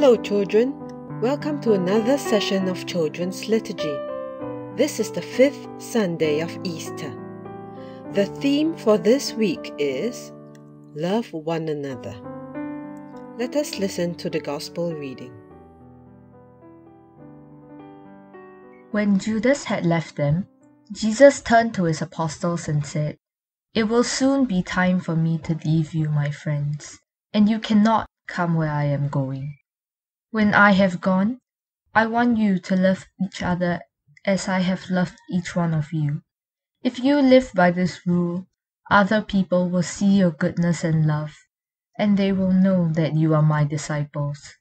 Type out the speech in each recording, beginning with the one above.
Hello, children. Welcome to another session of Children's Liturgy. This is the fifth Sunday of Easter. The theme for this week is Love One Another. Let us listen to the Gospel reading. When Judas had left them, Jesus turned to his apostles and said, It will soon be time for me to leave you, my friends, and you cannot come where I am going. When I have gone, I want you to love each other as I have loved each one of you. If you live by this rule, other people will see your goodness and love, and they will know that you are my disciples.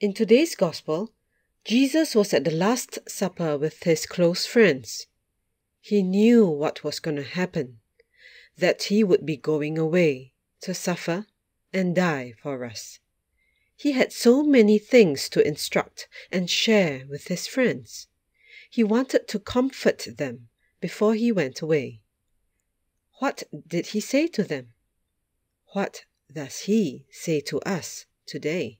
In today's Gospel, Jesus was at the Last Supper with his close friends. He knew what was going to happen, that he would be going away to suffer and die for us. He had so many things to instruct and share with his friends. He wanted to comfort them before he went away. What did he say to them? What does he say to us today?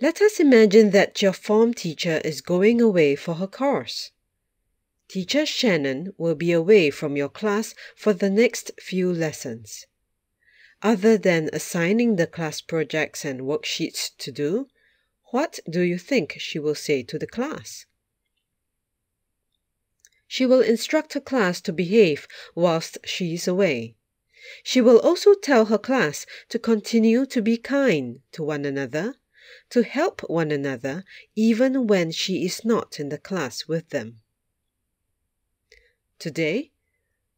Let us imagine that your form teacher is going away for her course. Teacher Shannon will be away from your class for the next few lessons. Other than assigning the class projects and worksheets to do, what do you think she will say to the class? She will instruct her class to behave whilst she is away. She will also tell her class to continue to be kind to one another to help one another even when she is not in the class with them. Today,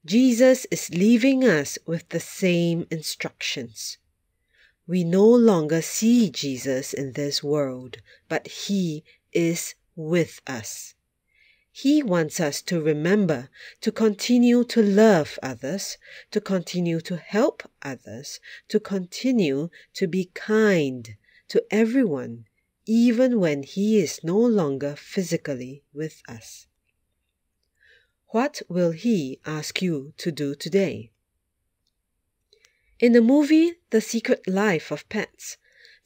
Jesus is leaving us with the same instructions. We no longer see Jesus in this world, but He is with us. He wants us to remember to continue to love others, to continue to help others, to continue to be kind to everyone, even when He is no longer physically with us. What will He ask you to do today? In the movie The Secret Life of Pets,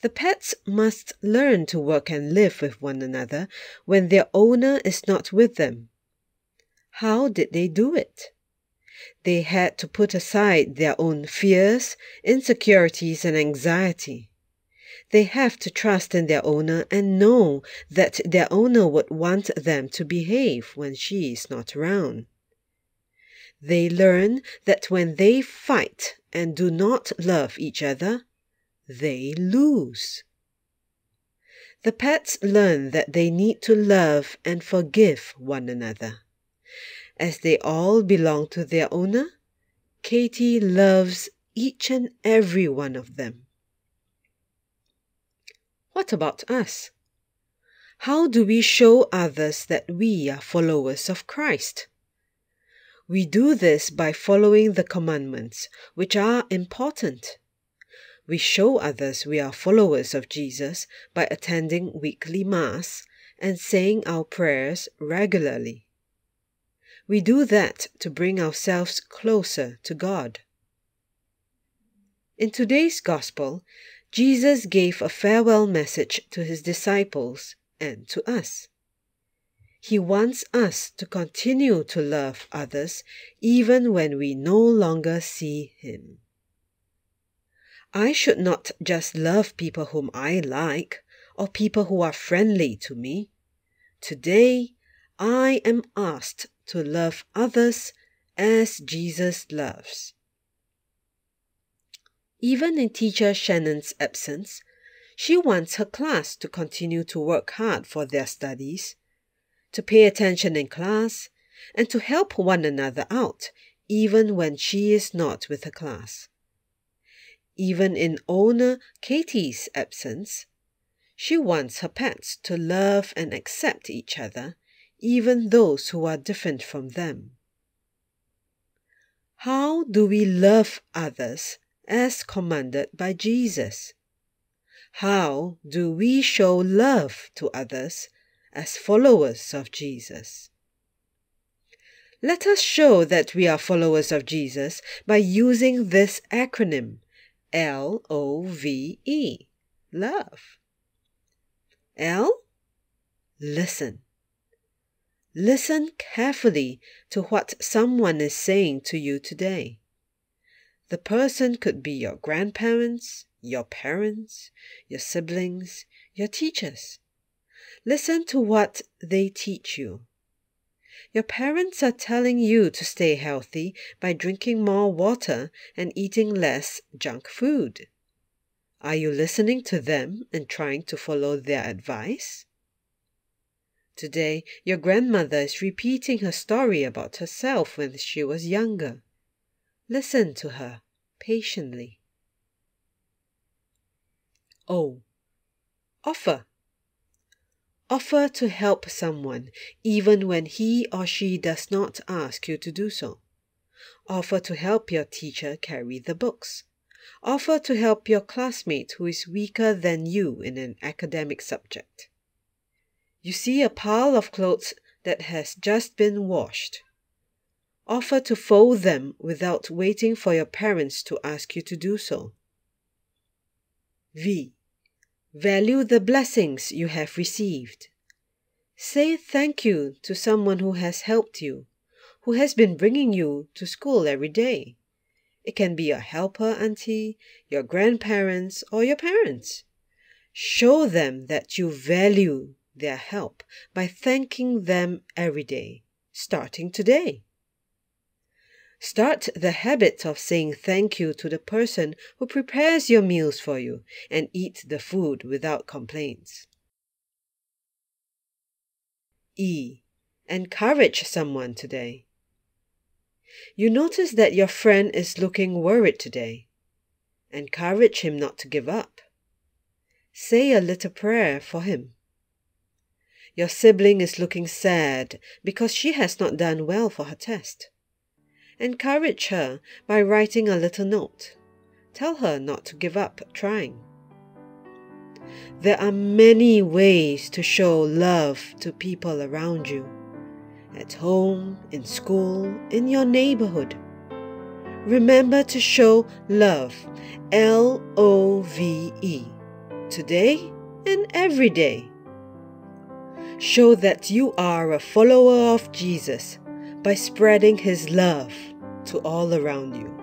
the pets must learn to work and live with one another when their owner is not with them. How did they do it? They had to put aside their own fears, insecurities, and anxiety. They have to trust in their owner and know that their owner would want them to behave when she is not around. They learn that when they fight and do not love each other, they lose. The pets learn that they need to love and forgive one another. As they all belong to their owner, Katie loves each and every one of them. What about us? How do we show others that we are followers of Christ? We do this by following the commandments, which are important. We show others we are followers of Jesus by attending weekly Mass and saying our prayers regularly. We do that to bring ourselves closer to God. In today's Gospel, Jesus gave a farewell message to his disciples and to us. He wants us to continue to love others even when we no longer see him. I should not just love people whom I like or people who are friendly to me. Today, I am asked to love others as Jesus loves. Even in teacher Shannon's absence, she wants her class to continue to work hard for their studies, to pay attention in class, and to help one another out even when she is not with her class. Even in owner Katie's absence, she wants her pets to love and accept each other, even those who are different from them. How do we love others as commanded by Jesus? How do we show love to others as followers of Jesus? Let us show that we are followers of Jesus by using this acronym L O V E. Love. L. Listen. Listen carefully to what someone is saying to you today. The person could be your grandparents, your parents, your siblings, your teachers. Listen to what they teach you. Your parents are telling you to stay healthy by drinking more water and eating less junk food. Are you listening to them and trying to follow their advice? Today, your grandmother is repeating her story about herself when she was younger. Listen to her patiently. O. Offer. Offer to help someone even when he or she does not ask you to do so. Offer to help your teacher carry the books. Offer to help your classmate who is weaker than you in an academic subject. You see a pile of clothes that has just been washed. Offer to fold them without waiting for your parents to ask you to do so. V. Value the blessings you have received. Say thank you to someone who has helped you, who has been bringing you to school every day. It can be a helper auntie, your grandparents, or your parents. Show them that you value their help by thanking them every day, starting today. Start the habit of saying thank you to the person who prepares your meals for you and eat the food without complaints. E. Encourage someone today. You notice that your friend is looking worried today. Encourage him not to give up. Say a little prayer for him. Your sibling is looking sad because she has not done well for her test. Encourage her by writing a little note. Tell her not to give up trying. There are many ways to show love to people around you at home, in school, in your neighborhood. Remember to show love, L O V E, today and every day. Show that you are a follower of Jesus by spreading His love to all around you.